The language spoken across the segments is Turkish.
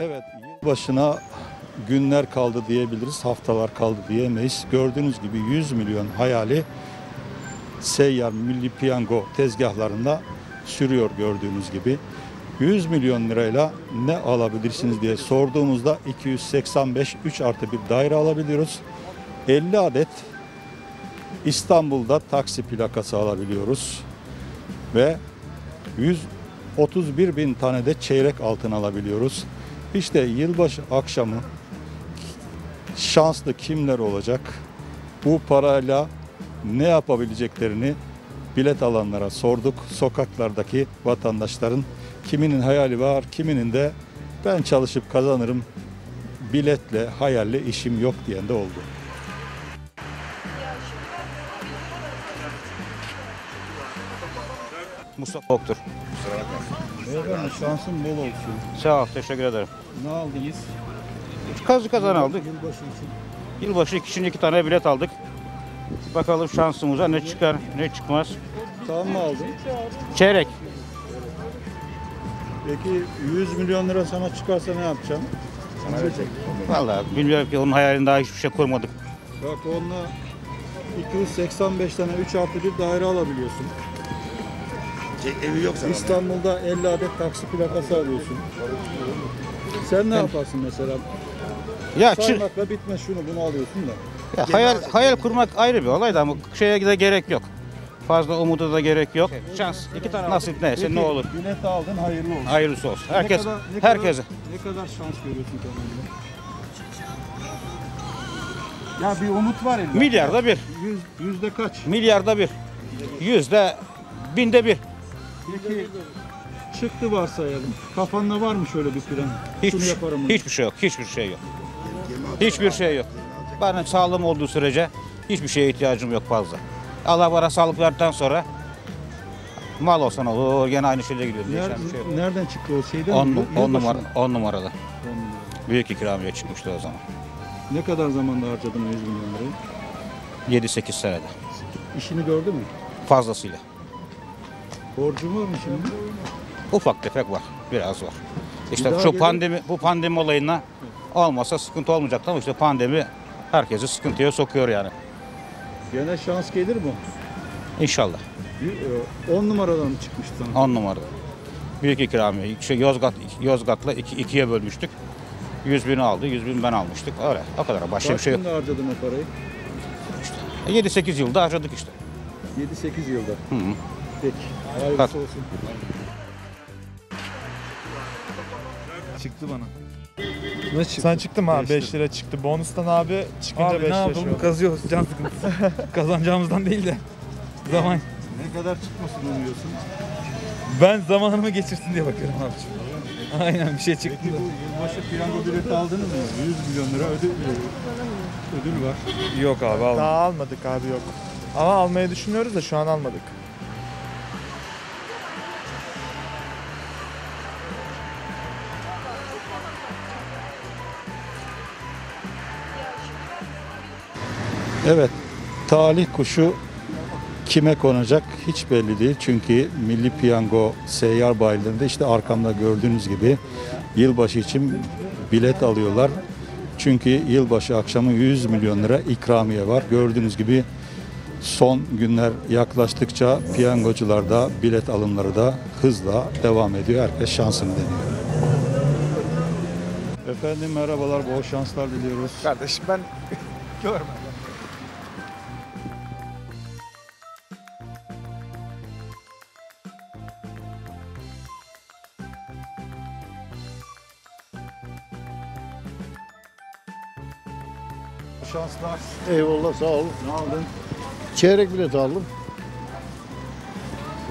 Evet, yılbaşına günler kaldı diyebiliriz, haftalar kaldı diyemeyiz. Gördüğünüz gibi 100 milyon hayali seyyar milli piyango tezgahlarında sürüyor gördüğünüz gibi. 100 milyon lirayla ne alabilirsiniz diye sorduğumuzda 285 3 artı bir daire alabiliyoruz. 50 adet İstanbul'da taksi plakası alabiliyoruz. Ve 131 bin tane de çeyrek altın alabiliyoruz. İşte yılbaşı akşamı şanslı kimler olacak? Bu parayla ne yapabileceklerini bilet alanlara sorduk. Sokaklardaki vatandaşların kiminin hayali var, kiminin de ben çalışıp kazanırım biletle, hayalle işim yok diyen de oldu. Mustafa Oktur. Beyefendi şansın bol olsun. Sağ ol, teşekkür ederim. Ne aldınız? Kazı kazan aldık. Yılbaşı için. Yılbaşı için iki tane bilet aldık. Bakalım şansımıza ne çıkar, ne çıkmaz. Tam mı aldın? Çeyrek. Peki 100 milyon lira sana çıkarsa ne yapacaksın? Vallahi bilmiyorum ki onun hayalini daha hiçbir şey kurmadık. Bak onunla 285 tane 3 artı bir daire alabiliyorsun. Evi yok sana. İstanbul'da 50 adet taksi plakası alıyorsun. Sen ne yaparsın mesela? Ya, çı- Saymakla bitmez şunu bunu alıyorsun da. ya hayal hayal kurmak ayrı bir olay da ama şeye de gerek yok. Fazla umuda da gerek yok. Şans iki tane nasip neyse ne olur. Bilet aldın hayırlı olsun. Hayırlısı olsun. Herkes ne kadar, ne herkese. Kadar, ne kadar şans görüyorsun kendinde? Ya bir umut var illa. Milyarda bir. Yüz, yüzde kaç? Milyarda bir. Yüzde binde bir. Peki çıktı varsayalım. Kafanda var mı şöyle bir plan? Hiçbir, Şunu şey- yaparım. hiçbir şey yok. Hiçbir şey yok. Hiçbir şey yok. Bana sağlığım olduğu sürece hiçbir şeye ihtiyacım yok fazla. Allah bana sağlık verdikten sonra mal olsan olur gene aynı şeyle gidiyor. Değişen bir şey yok. Nereden, çıktı o şeyden? 10 mi? on, Yılbaşı numara, numaralı. On numara. Büyük ikramiye çıkmıştı o zaman. Ne kadar zamanda harcadın o 100 milyon lirayı? 7-8 senede. İşini gördü mü? Fazlasıyla. Borcun var mı şimdi? Ufak tefek var. Biraz var. İşte şu gelir- pandemi bu pandemi olayına olmasa sıkıntı olmayacaktı ama işte pandemi herkesi sıkıntıya sokuyor yani. Gene şans gelir mi? İnşallah. 10 numaradan mı çıkmıştı sana? 10 numara. Büyük ikramiye. Şey, Yozgat, Yozgat'la iki, ikiye bölmüştük. 100 bini aldı, 100 bin ben almıştık. Öyle. O kadar. Başka bir şey yok. günde harcadın o parayı? 7-8 yılda harcadık işte. 7-8 yılda. Hı hı. Peki. Hayırlısı Bak. olsun. Çıktı bana. Ne çıktı? Sen çıktın mı abi? Beş 5 lira çıktı. Bonustan abi çıkınca Abi 5 ne lira. yapalım? Kazıyoruz can sıkıntısı. Kazanacağımızdan değil de. Zaman. Ne kadar çıkmasını umuyorsun? Ben zamanımı geçirsin diye bakıyorum abiciğim. Aynen bir şey çıktı. Peki bu yılbaşı piyango bileti aldınız mı? 100 milyon lira ödül, ödül var. Yok abi almadık. Daha almadık abi yok. Ama almayı düşünüyoruz da şu an almadık. Evet, talih kuşu kime konacak hiç belli değil. Çünkü Milli Piyango seyyar bayilerinde işte arkamda gördüğünüz gibi yılbaşı için bilet alıyorlar. Çünkü yılbaşı akşamı 100 milyon lira ikramiye var. Gördüğünüz gibi son günler yaklaştıkça piyangocularda bilet alımları da hızla devam ediyor. Herkes şansını deniyor. Efendim merhabalar, bol şanslar diliyoruz. Kardeşim ben görmedim. Şanslar. Eyvallah sağ ol. Ne aldın? Çeyrek bilet aldım.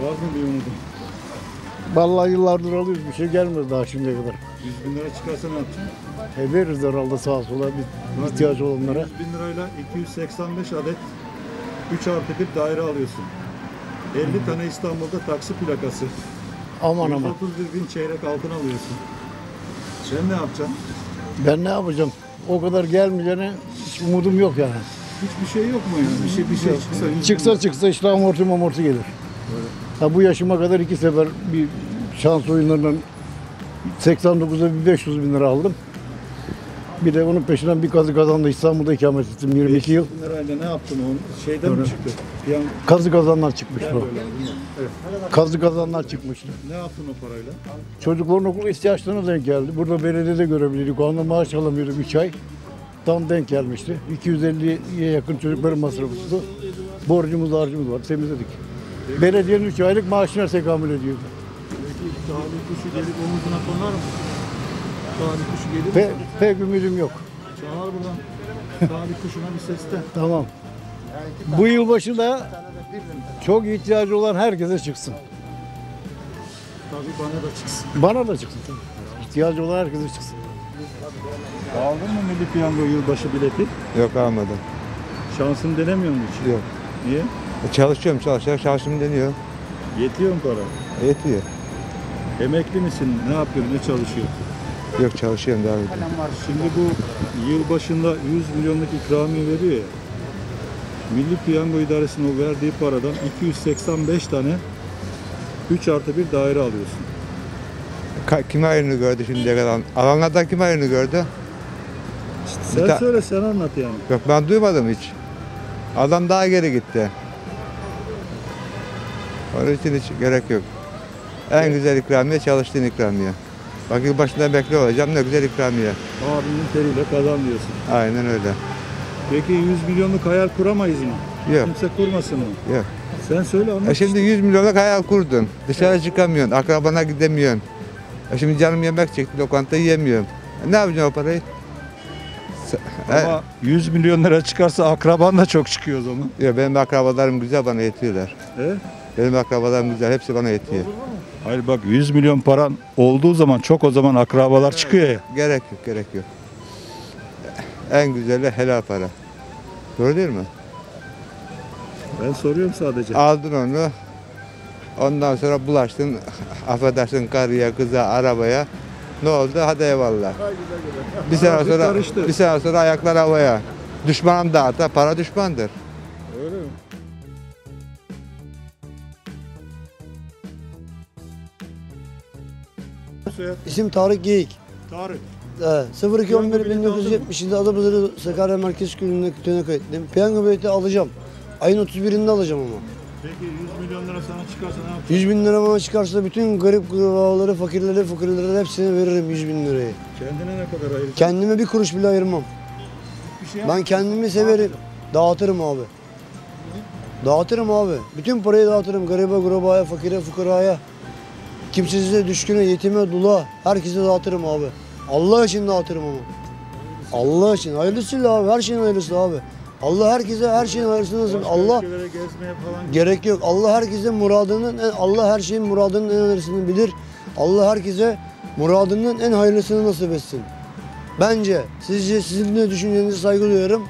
Var mı bir umudun? Vallahi yıllardır alıyoruz bir şey gelmedi daha şimdiye kadar. 100 bin lira çıkarsa ne yapacaksın? E veririz herhalde sağa sola bir ihtiyaç olanlara. 100 bin lirayla 285 adet 3 artı bir daire alıyorsun. 50 tane İstanbul'da taksi plakası. Aman aman. 131 bin çeyrek altın alıyorsun. Sen ne yapacaksın? Ben ne yapacağım? O kadar gelmeyeceğine hiç umudum yok yani. Hiçbir şey yok mu yani? Bir şey bir şey çıksa. 100 bin Çıksa çıksa işte amorti amorti gelir. Ha, bu yaşıma kadar iki sefer bir şans oyunlarından 89'da bir 500 bin lira aldım. Bir de onun peşinden bir kazı kazandı. İstanbul'da ikamet ettim 22 yıl. Lirayla ne yaptın onu? Şeyden mi çıktı? Piyan Kazı kazanlar çıkmıştı o. Kazı kazanlar çıkmıştı. ne yaptın o parayla? Çocukların okul ihtiyaçlarına denk geldi. Burada belediyede görebiliyorduk. O anda maaş alamıyorduk 3 ay. Tam denk gelmişti. 250'ye yakın çocukların masrafıydı. Borcumuz harcımız var. Temizledik. Belediyenin 3 aylık maaşına tekamül ediyordu. Peki talih kuşu gelip omuzuna konar mı? Talih kuşu gelip Pe pek ümidim yok. çağır buradan. Talih kuşuna bir sesle. Tamam. Bu yılbaşı da çok ihtiyacı olan herkese çıksın. Tabii bana da çıksın. Bana da çıksın. İhtiyacı olan herkese çıksın. Aldın mı Milli Piyango yılbaşı bileti? Yok almadım. Şansını denemiyor musun hiç? Yok. Niye? Çalışıyorum çalışarak şansım deniyor. Yetiyor mu para? Yetiyor. Emekli misin? Ne yapıyorsun? Ne çalışıyorsun? Yok çalışıyorum daha ediyorum. Şimdi bu yılbaşında 100 milyonluk ikramiye veriyor ya. Milli Piyango İdaresi'nin o verdiği paradan 285 tane 3 artı 1 daire alıyorsun. Kim ayrını gördü şimdiye kadar? Alanlardan kim ayrını gördü? Sen ta- söyle sen anlat yani. Yok ben duymadım hiç. Adam daha geri gitti. Onun için hiç gerek yok. En güzel ikramiye çalıştığın ikramiye. Bak yılbaşında emekli olacağım ne güzel ikramiye. Abinin teriyle kazan diyorsun. Aynen öyle. Peki 100 milyonluk hayal kuramayız mı? Yok Kimse kurmasın mı? yok. Sen söyle anlat. E şimdi 100 milyonluk hayal kurdun. Dışarı çıkamıyorsun, akrabana gidemiyorsun. E şimdi canım yemek çekti, lokanta yiyemiyorum. E ne yapacaksın o parayı? Ama 100 milyon lira çıkarsa akraban da çok çıkıyor o zaman. E, ya benim akrabalarım güzel bana yetiyorlar. He? Benim akrabalarım güzel, hepsi bana yetiyor. Hayır bak 100 milyon paran olduğu zaman çok o zaman akrabalar çıkıyor ya. Gerek yok, gerek yok. En güzeli helal para. Doğru değil mi? Ben soruyorum sadece. Aldın onu, ondan sonra bulaştın, affedersin karıya, kıza, arabaya. Ne oldu? Hadi eyvallah. Bir sene sonra, karıştı. bir sene sonra ayaklar havaya. Düşmanım da artar, para düşmandır. Öyle mi? İsim Tarık Geyik. Tarık. Evet, 02 Piyango 11 bileti 1970'de Adapazarı Sakarya Merkez Kulübü'nde kütüğüne kayıtlıyım. Piyango bileti alacağım. Ayın 31'inde alacağım ama. Peki 100 milyon lira sana çıkarsa ne yapacaksın? 100 bin lira bana çıkarsa bütün garip kurbaları, fakirlere, fakirlere hepsine veririm 100 bin lirayı. Kendine ne kadar ayıracaksın? Kendime bir kuruş bile ayırmam. Bir şey Ben kendimi severim. Dağıtırım abi. Dağıtırım abi. Bütün parayı dağıtırım. Garibe, gurbaya, fakire, fukaraya. Kimsesize, düşküne, yetime, dula. Herkese dağıtırım abi. Allah için dağıtırım ama. Allah için. Hayırlısıyla abi. Her şeyin hayırlısı abi. Allah herkese her şeyin hayırlısını nasip. Allah falan gerek yok. Allah herkese muradının, Allah her şeyin muradının en hayırlısını bilir. Allah herkese muradının en hayırlısını nasip etsin. Bence sizce sizin de düşüncenize saygı duyuyorum.